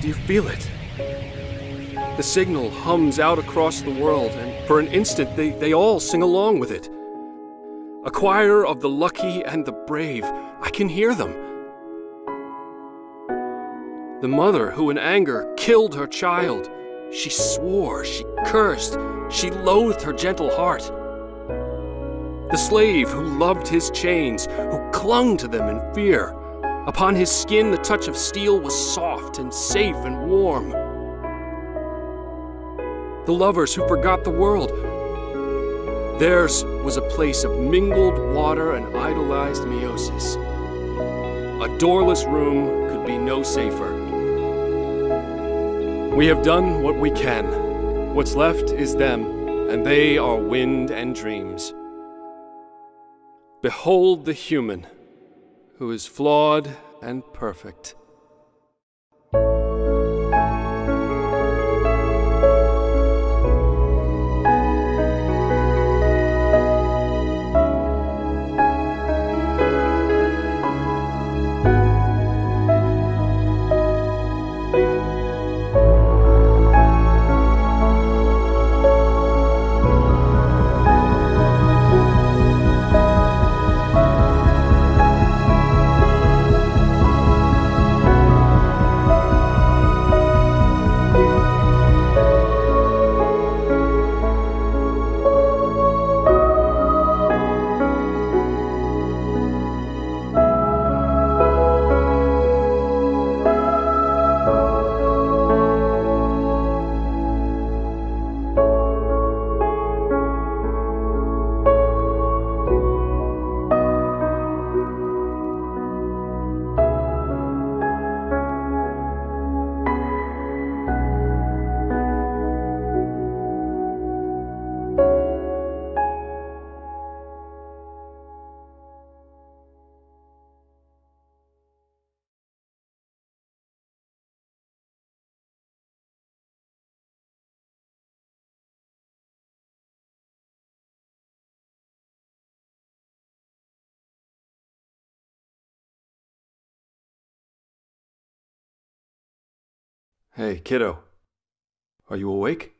Do you feel it? The signal hums out across the world, and for an instant they, they all sing along with it. A choir of the lucky and the brave. I can hear them. The mother who, in anger, killed her child. She swore, she cursed, she loathed her gentle heart. The slave who loved his chains, who clung to them in fear. Upon his skin, the touch of steel was soft and safe and warm. The lovers who forgot the world. Theirs was a place of mingled water and idolized meiosis. A doorless room could be no safer. We have done what we can. What's left is them, and they are wind and dreams. Behold the human who is flawed and perfect. Hey, kiddo. Are you awake?